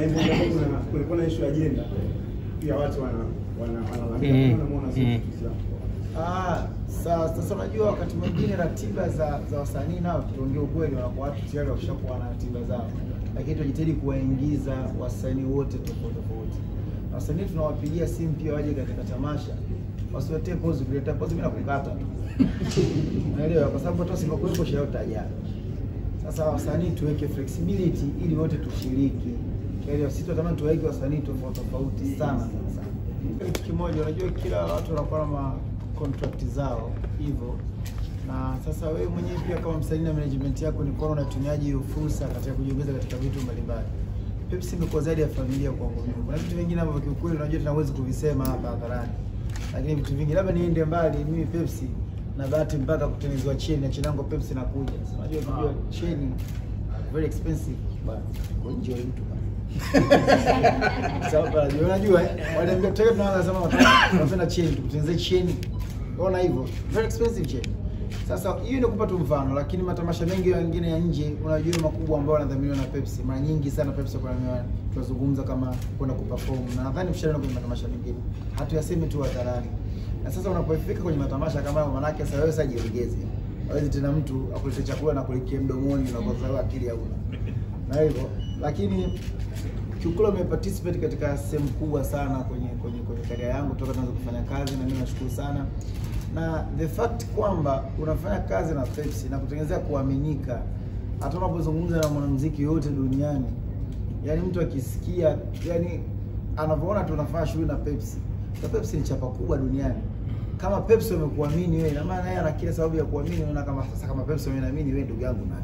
kuna kulikuwa na issue ya ajenda pia watu wana wana wanalalamika Mm. mm. namuona sisi Mm. Ah, sa- sasa unajua wakati mwingine ratiba za za wasanii nao tuongee ukweli, wanakuwa watu tayari wakishakuwa na ratiba zao, lakini tunajitahidi kuwaingiza wasanii wote tofauti tofauti, wasanii tunawapigia simu pia waje katika tamasha, wasiletee pozi. Ukiletea pozi mimi nakukata tu, unaelewa? Kwa sababu hata usipokuwepo sherehe utajaa. Sasa wasanii tuweke flexibility ili wote tushiriki. Yaani sisi tunatamani tuwaige wasanii tofauti tofauti sana sana. Kitu kimoja, unajua kila watu wanakuwa na contract zao hivyo, na sasa wewe mwenyewe pia kama msanii na management yako ni kwa unatumiaje hiyo fursa katika kujiongeza katika vitu mbalimbali. Pepsi imekuwa zaidi ya familia kwangu mimi. Kuna vitu vingine ambavyo kiukweli unajua tunaweza kuvisema hapa hadharani, lakini vitu vingi labda niende mbali, mimi Pepsi na bahati mpaka kutengenezwa cheni na cheni yangu Pepsi nakuja. Unajua unajua cheni very expensive but. Sasa hiyo ni kupata mfano, lakini matamasha mengi mengine ya nje, unajua makubwa ambayo na Pepsi. Mara nyingi sana Pepsi kwa tunazungumza kama kwenda kuperform, na nadhani kwenye matamasha mengine, hatuyasemi tu hadharani. Na sasa unapofika kwenye matamasha kama hayo, maanake sasa wewe sasa jiongeze, hawezi tena mtu akulete chakula na kulikie mdomoni na kwa akili hauna. Na hivyo, lakini kiukweli umeparticipate katika sehemu kubwa sana kwenye kwenye kwenye karia yangu toka tunaanza kufanya kazi, na mimi nashukuru sana. Na the fact kwamba unafanya kazi na Pepsi na kutengenezea kuaminika, hata unapozungumza na mwanamuziki yote duniani, yani mtu akisikia, yani anavyoona tunafanya unafanya shughuli na Pepsi, na Pepsi ni chapa kubwa duniani. Kama Pepsi wamekuamini wewe, na maana yeye ana kila sababu ya kuamini. Unaona kama sasa, kama Pepsi wameniamini wewe, ndugu yangu, na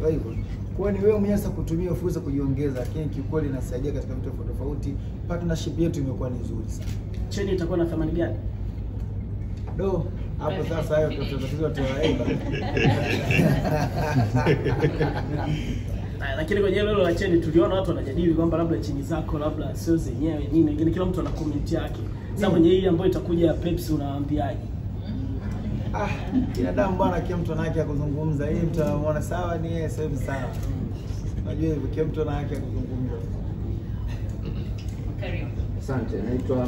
kwa hivyo kwa ni wewe mwenyewe sasa kutumia fursa kujiongeza, lakini kiukweli inasaidia katika vitu tofauti tofauti. Partnership yetu imekuwa ni nzuri sana. Cheni itakuwa na thamani gani? Do hapo sasa, hayo ndio tu tuwaaiba. Lakini kwenye hilo la cheni tuliona watu wanajadili kwamba labda cheni zako labda sio zenyewe nini, lakini kila mtu ana comment yake. Sasa kwenye hii ambayo itakuja ya Pepsi unawaambiaje? Ah, binadamu bwana, kila mtu ana haki ya kuzungumza. Yeye mtu anaona sawa, ni yeye sio sawa. Unajua hivyo, kila mtu ana haki ya kuzungumza. Asante, naitwa